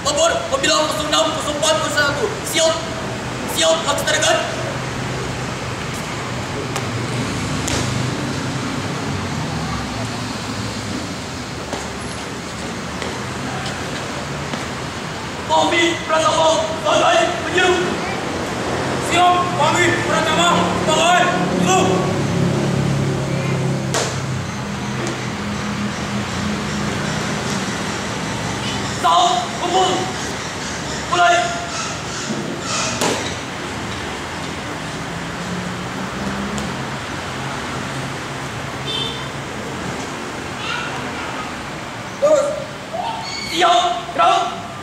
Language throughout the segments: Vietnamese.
Nombor pembilang, pesundam, 01 Siot Siot, aku tarikan Pahami, Pratama, Bagai, Penyeru Siot, Pahami, Pratama, Bagai, Penyeru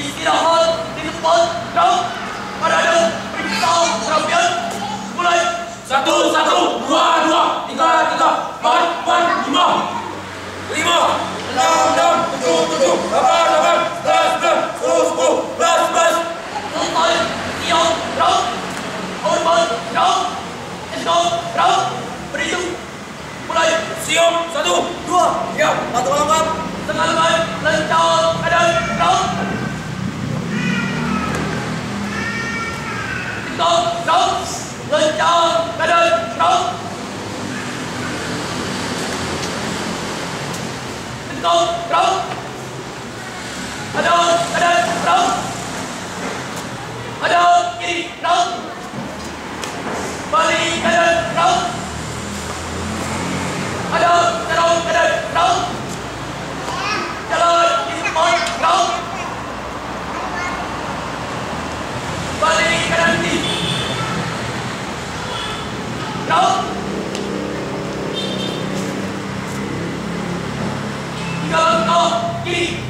gerak. Istirahat di tempat gerak. Parade periksa một, Mulai. satu, satu, dua, dua, tiga, tiga, empat, empat, lima, lima, enam, enam, tujuh, tujuh, delapan, delapan, sebelas, sebelas, sepuluh, sepuluh, sebelas, sebelas. Selesai. Siap, gerak. Hormat, gerak. Esok, gerak. Berhitung. Mulai. Siap, satu, dua, siap, satu lengkap. Tengah-tengah lancar keadaan gerak. Kita gerak. Lancar lên gerak. Kita ta đơn ta đơn Ada Please.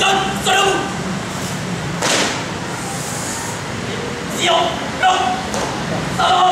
Yo! No! Oh!